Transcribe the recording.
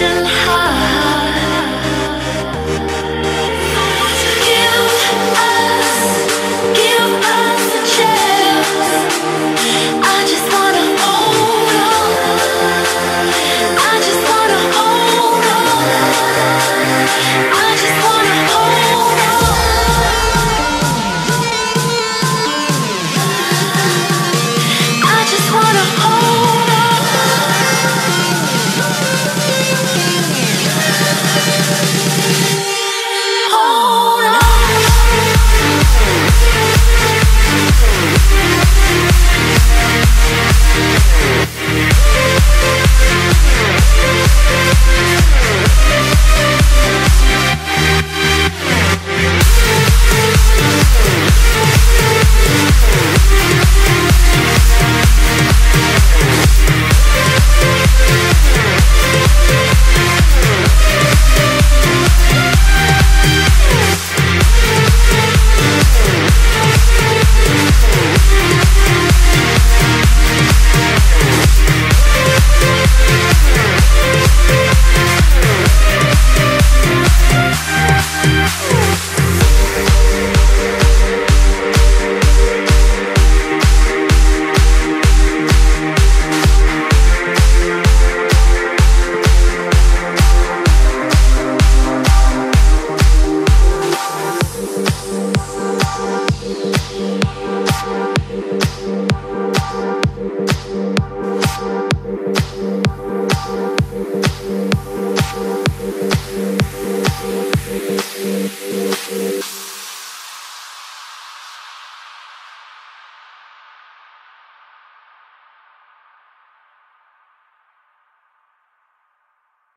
still high.